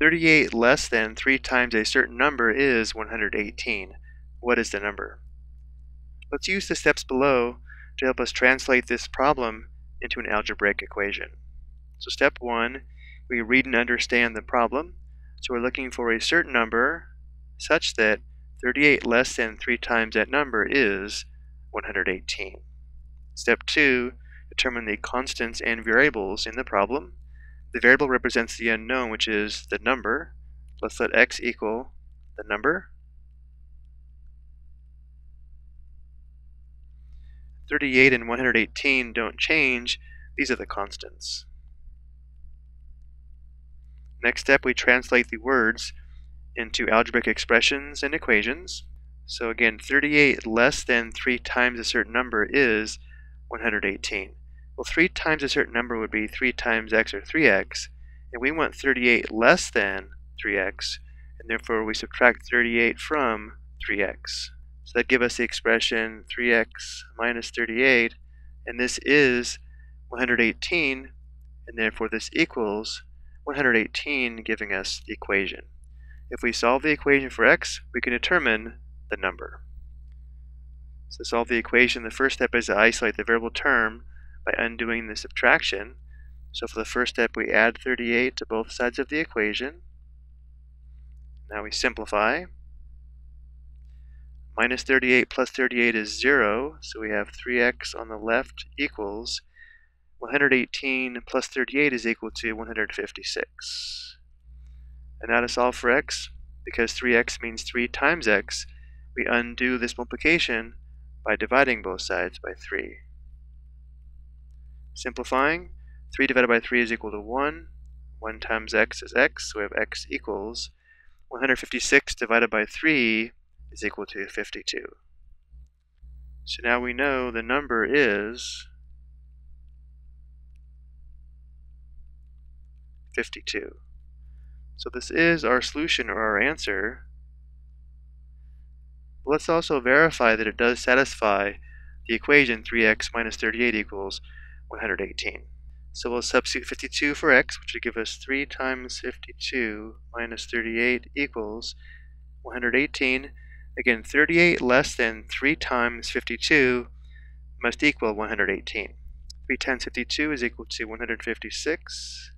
38 less than 3 times a certain number is 118. What is the number? Let's use the steps below to help us translate this problem into an algebraic equation. So step 1, we read and understand the problem. So we're looking for a certain number such that 38 less than 3 times that number is 118. Step 2, determine the constants and variables in the problem. The variable represents the unknown, which is the number. Let's let x equal the number. 38 and 118 don't change. These are the constants. Next step, we translate the words into algebraic expressions and equations. So again, 38 less than 3 times a certain number is 118. Well, 3 times a certain number would be 3 times x or 3x, and we want 38 less than 3x, and therefore we subtract 38 from 3x. So that gives us the expression 3x minus 38, and this is 118, and therefore this equals 118, giving us the equation. If we solve the equation for x, we can determine the number. So to solve the equation, the first step is to isolate the variable term by undoing the subtraction. So for the first step, we add 38 to both sides of the equation. Now we simplify. Minus 38 plus 38 is 0, so we have 3x on the left equals 118 plus 38 is equal to 156. And now to solve for x, because 3x means 3 times x, we undo this multiplication by dividing both sides by 3. Simplifying, 3 divided by 3 is equal to 1. 1 times x is x, so we have x equals 156 divided by 3 is equal to 52. So now we know the number is 52. So this is our solution or our answer. Let's also verify that it does satisfy the equation 3x minus 38 equals 118. So we'll substitute 52 for x, which would give us 3 times 52 minus 38 equals 118. Again, 38 less than 3 times 52 must equal 118. 3 times 52 is equal to 156.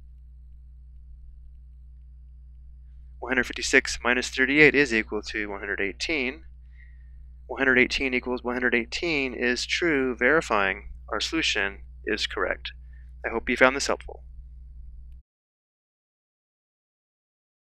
156 minus 38 is equal to 118. 118 equals 118 is true, verifying our solution is correct. I hope you found this helpful.